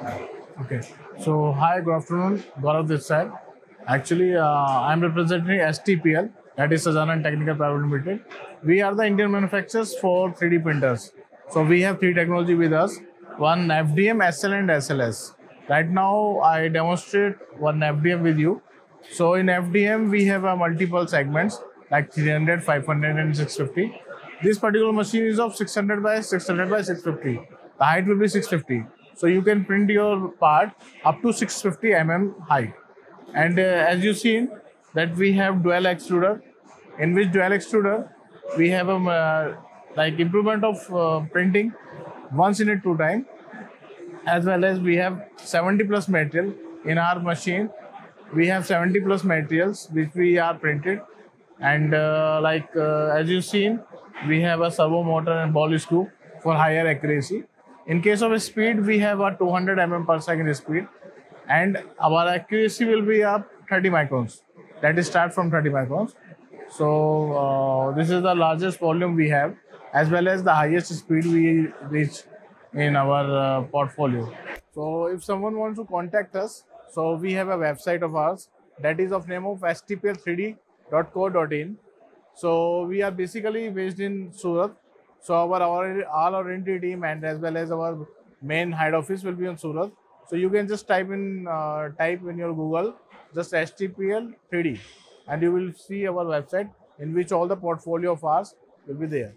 Okay. So, hi, good afternoon. Gaurav this side. Actually, uh, I'm representing STPL, that is Sahajanand Technical Private Limited. We are the Indian manufacturers for 3D printers. So, we have three technology with us one FDM, SL, and SLS. Right now, I demonstrate one FDM with you. So, in FDM, we have a multiple segments like 300, 500, and 650. This particular machine is of 600 by 600 by 650. The height will be 650. So you can print your part up to 650 mm height. And uh, as you seen that we have dual extruder, in which dual extruder we have a uh, like improvement of uh, printing once in a two time, as well as we have 70 plus material in our machine. We have 70 plus materials which we are printed, and uh, like uh, as you seen, we have a servo motor and ball screw for higher accuracy in case of speed, we have a 200 mm per second speed, and our accuracy will be up 30 microns. That is start from 30 microns. So uh, this is the largest volume we have, as well as the highest speed we reach in our uh, portfolio. So if someone wants to contact us, so we have a website of ours that is of name of stpl3d.co.in. So we are basically based in Surat so our, our all our entry team and as well as our main head office will be on Surat. So you can just type in uh, type in your Google just STPL 3D and you will see our website in which all the portfolio of ours will be there.